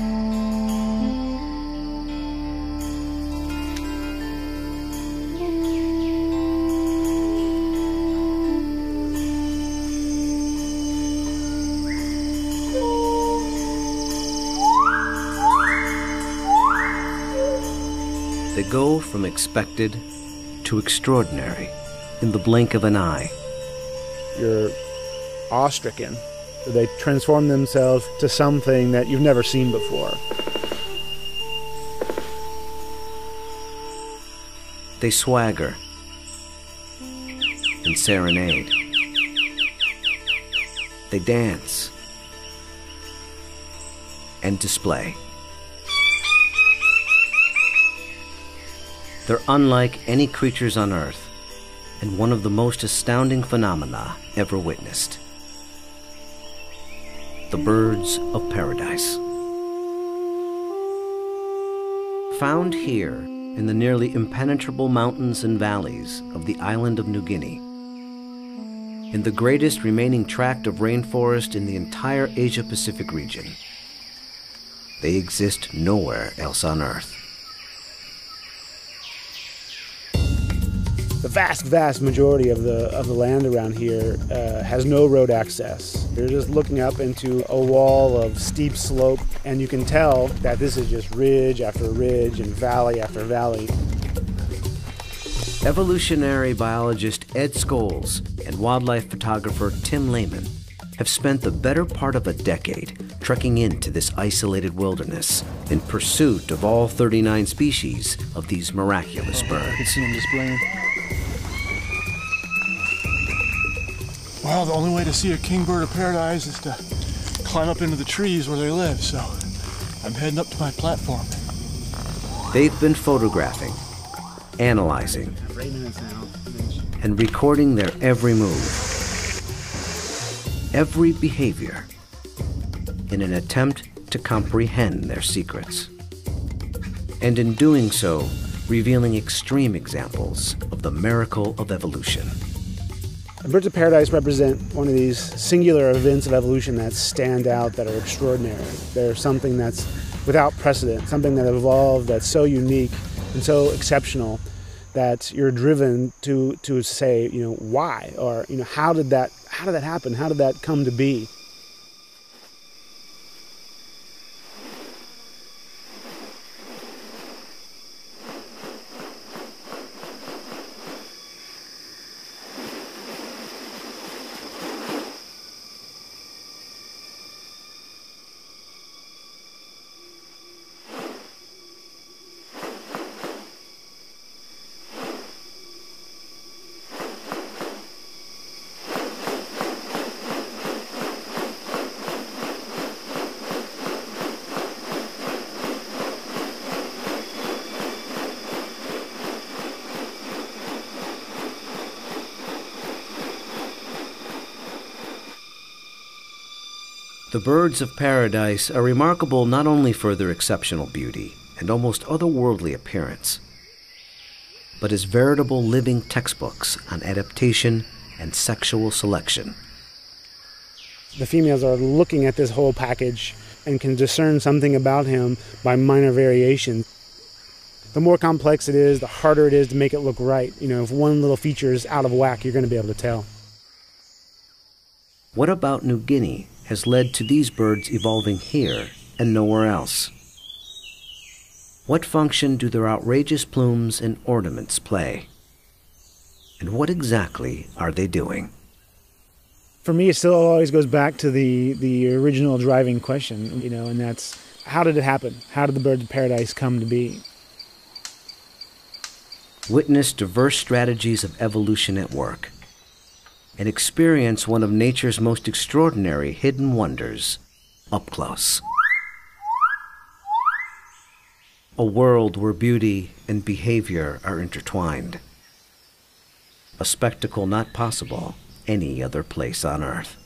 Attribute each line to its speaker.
Speaker 1: They go from expected to extraordinary in the blink of an eye.
Speaker 2: You're awestricken they transform themselves to something that you've never seen before.
Speaker 1: They swagger and serenade. They dance and display. They're unlike any creatures on Earth and one of the most astounding phenomena ever witnessed. The birds of paradise. Found here in the nearly impenetrable mountains and valleys of the island of New Guinea, in the greatest remaining tract of rainforest in the entire Asia Pacific region. They exist nowhere else on Earth.
Speaker 2: The vast, vast majority of the of the land around here uh, has no road access. You're just looking up into a wall of steep slope, and you can tell that this is just ridge after ridge and valley after valley.
Speaker 1: Evolutionary biologist Ed Scholes and wildlife photographer Tim Laman have spent the better part of a decade trekking into this isolated wilderness in pursuit of all 39 species of these miraculous birds.
Speaker 3: Well, the only way to see a kingbird of paradise is to climb up into the trees where they live, so I'm heading up to my platform.
Speaker 1: They've been photographing, analyzing, and recording their every move, every behavior, in an attempt to comprehend their secrets. And in doing so, revealing extreme examples of the miracle of evolution.
Speaker 2: Birds of paradise represent one of these singular events of evolution that stand out, that are extraordinary. They're something that's without precedent, something that evolved that's so unique and so exceptional that you're driven to to say, you know, why or you know, how did that how did that happen? How did that come to be?
Speaker 1: The birds of paradise are remarkable not only for their exceptional beauty and almost otherworldly appearance, but as veritable living textbooks on adaptation and sexual selection.
Speaker 2: The females are looking at this whole package and can discern something about him by minor variation. The more complex it is, the harder it is to make it look right. You know, if one little feature is out of whack, you're going to be able to tell.
Speaker 1: What about New Guinea has led to these birds evolving here and nowhere else? What function do their outrageous plumes and ornaments play? And what exactly are they doing?
Speaker 2: For me, it still always goes back to the, the original driving question, you know, and that's how did it happen? How did the birds of paradise come to be?
Speaker 1: Witness diverse strategies of evolution at work and experience one of nature's most extraordinary hidden wonders up close. A world where beauty and behavior are intertwined. A spectacle not possible any other place on Earth.